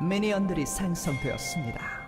미니언들이 생성되었습니다.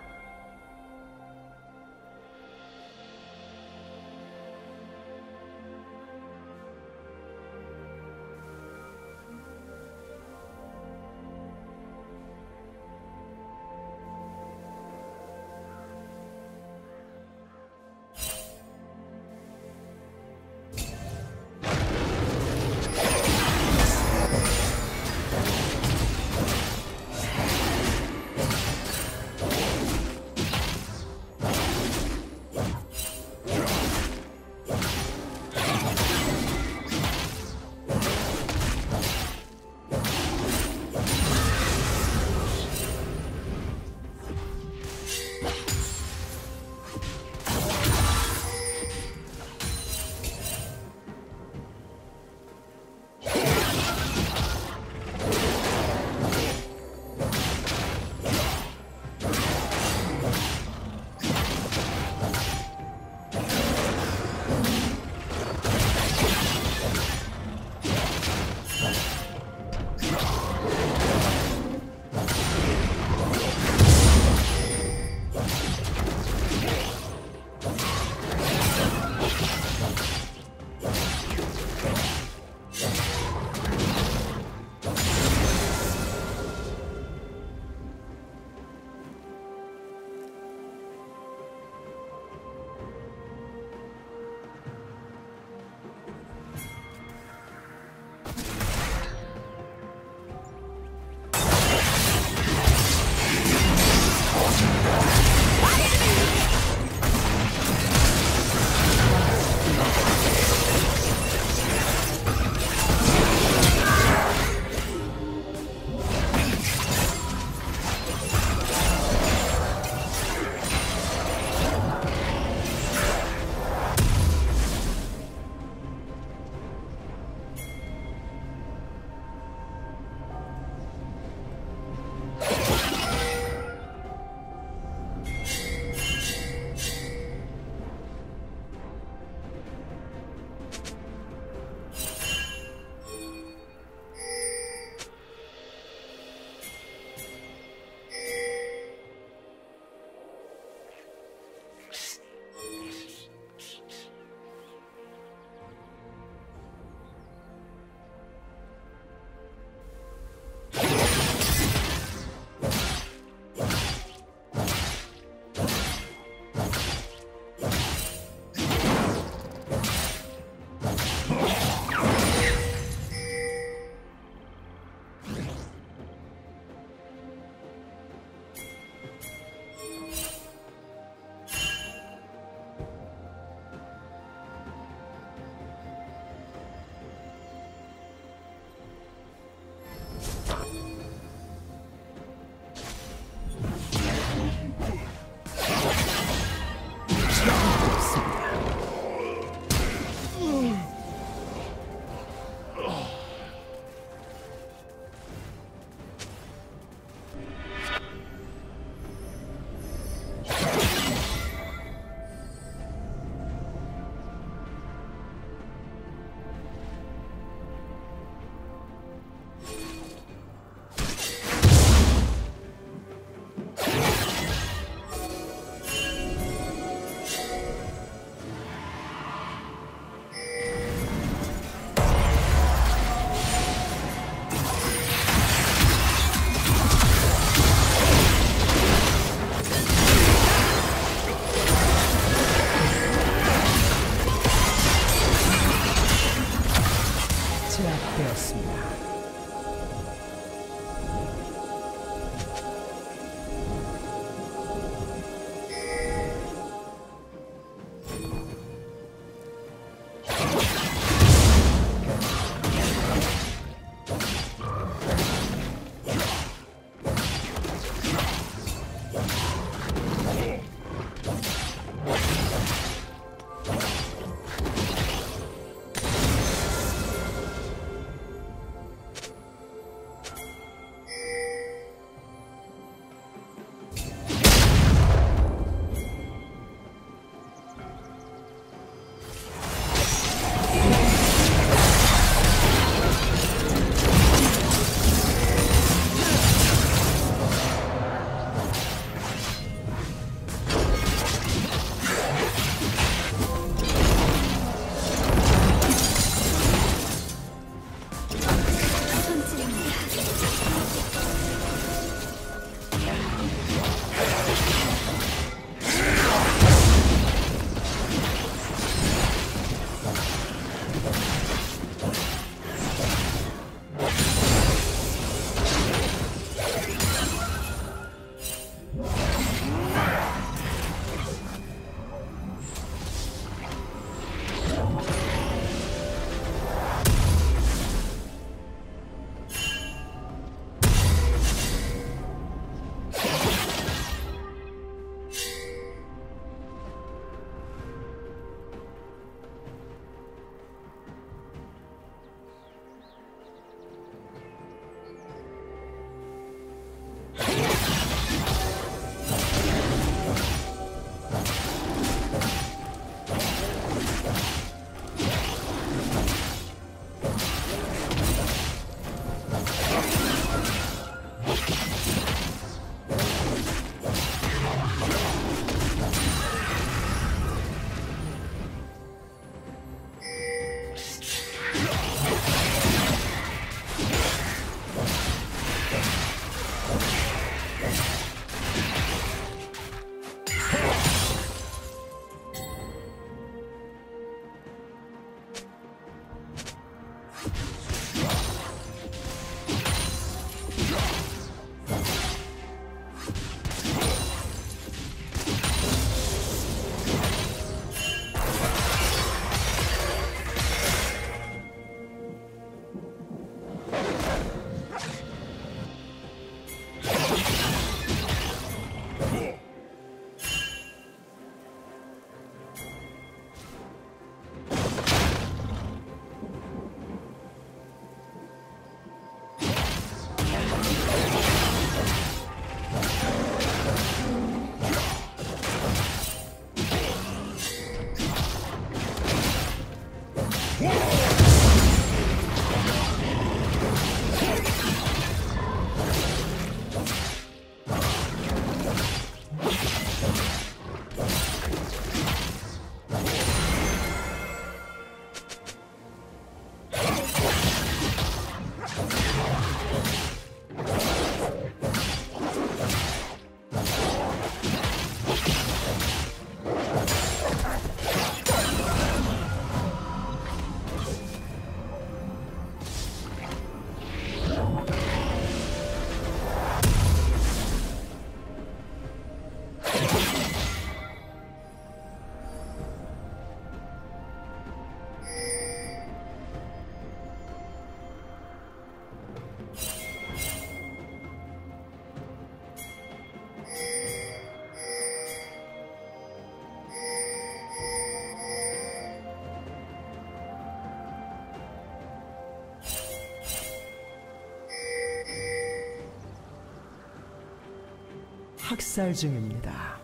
학살 중입니다.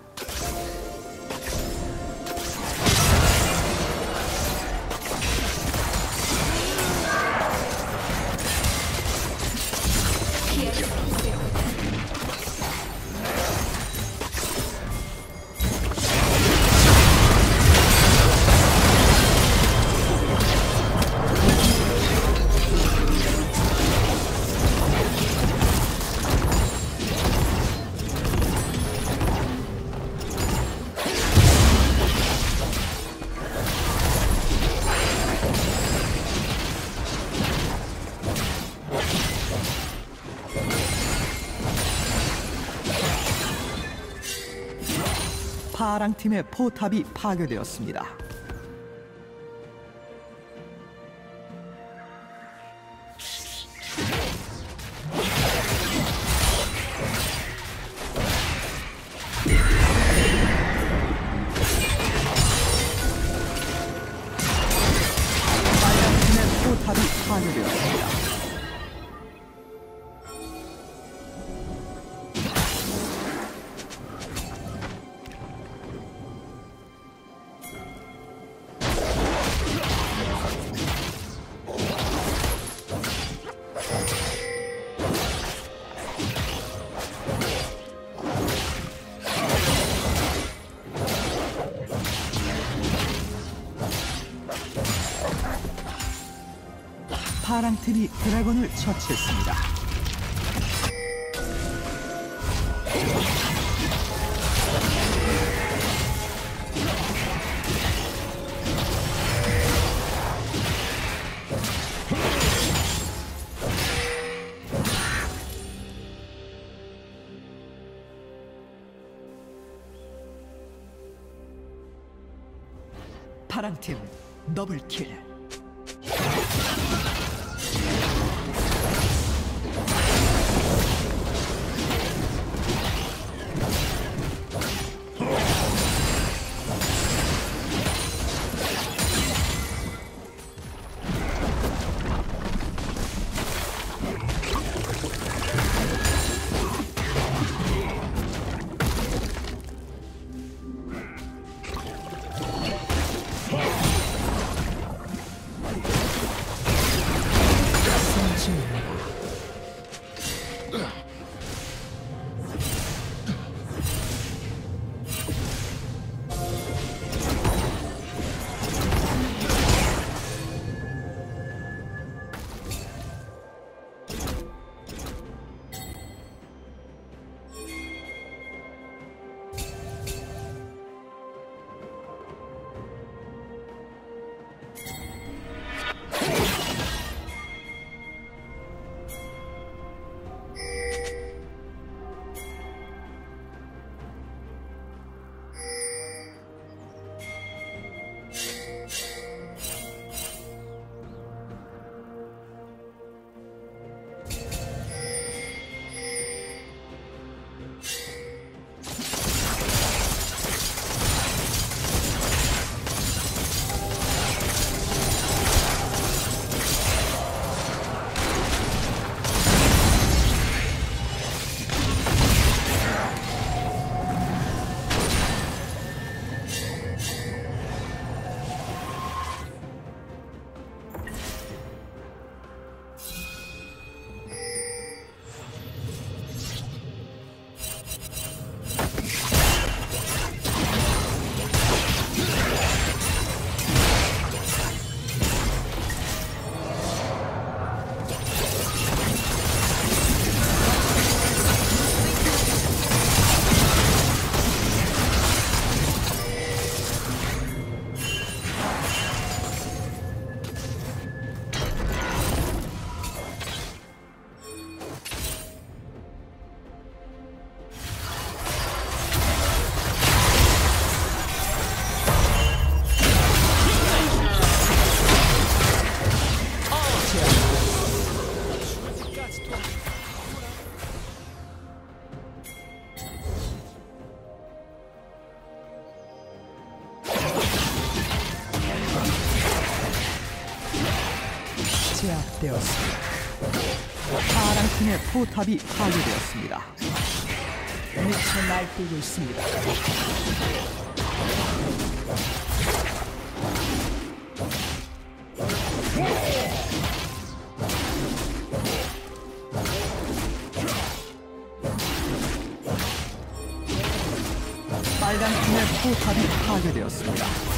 파랑 팀의 포탑이 파괴되었습니다. 팀이 드래곤을 처치했습니다. 파랑 팀 더블킬. 제압되었습니다. 파랑 팀의 포탑이 파괴되었습니다. 미쳐 날뛰고 있습니다. 빨간 팀의 포탑이 파괴되었습니다.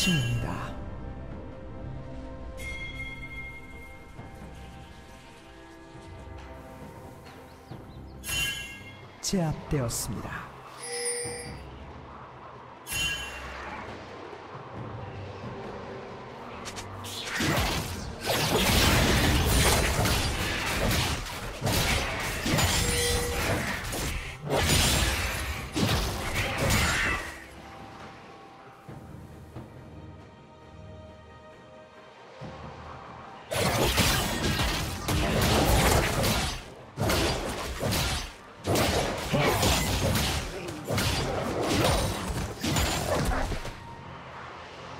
학살 중입니다. 제압되었습니다.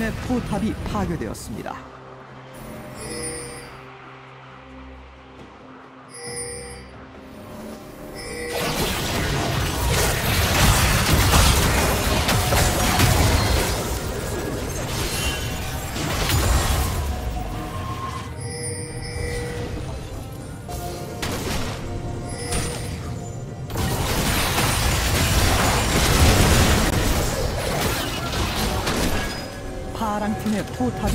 팀의 포탑이 파괴되었습니다. 적팀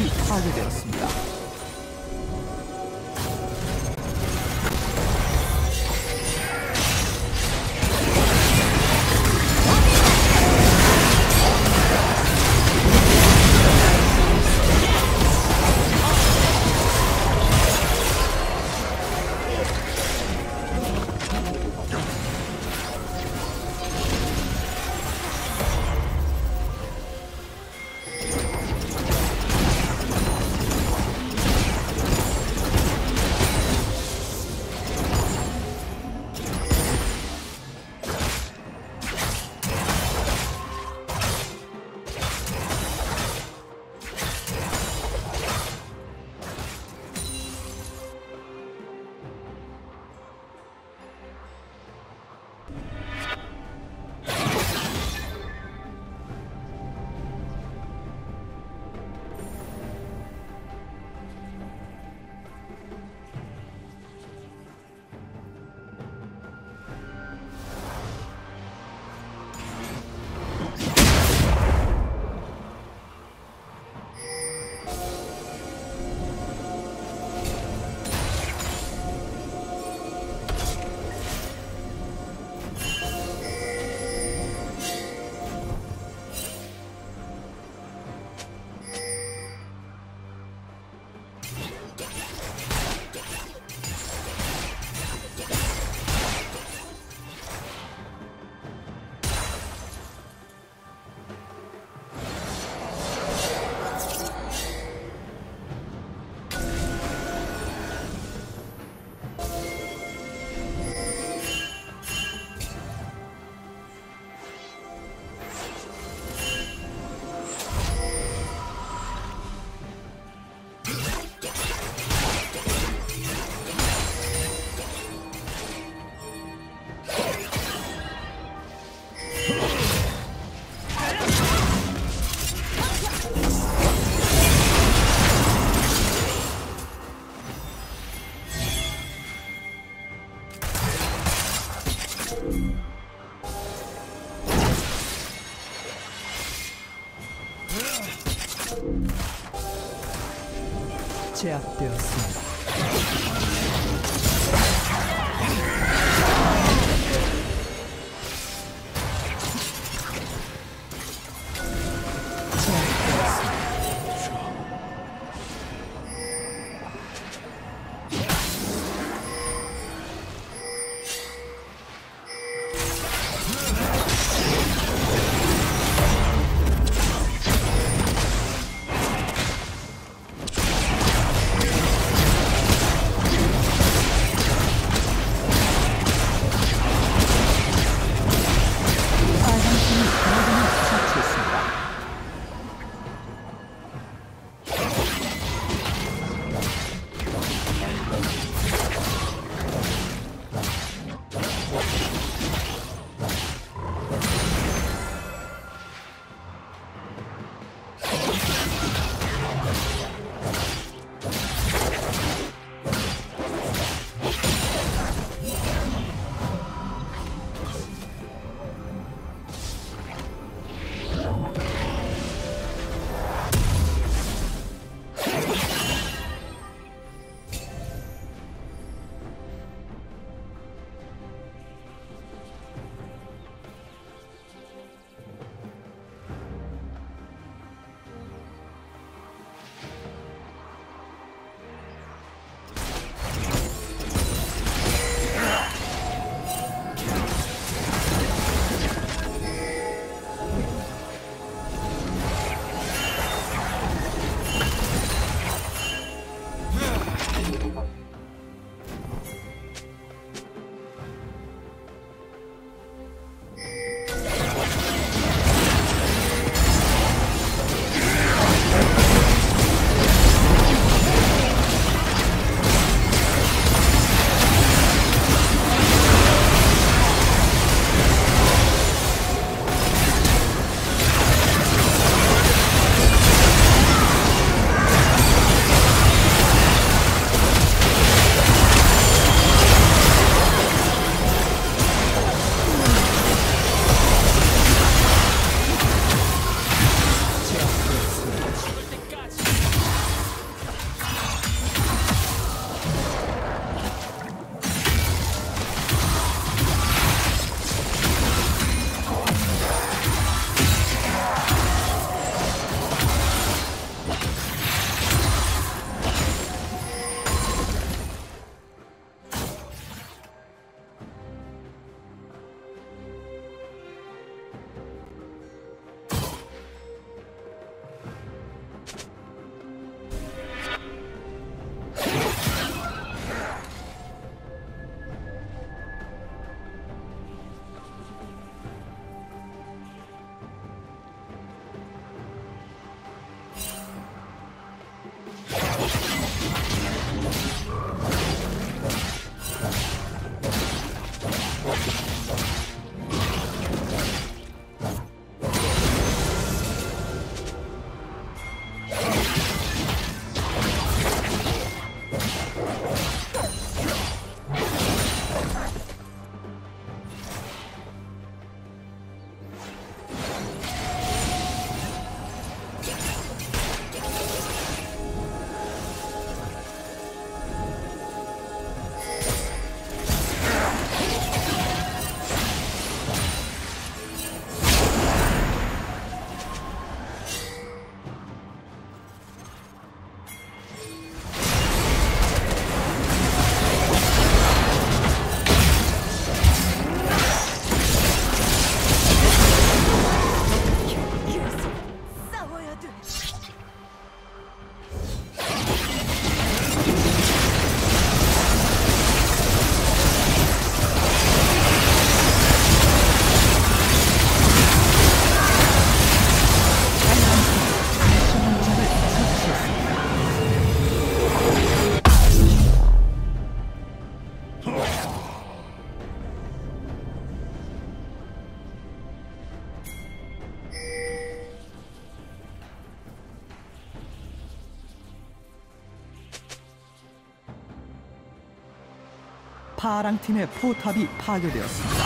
파랑팀의 포탑이 파괴되었습니다.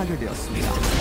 파괴되었습니다.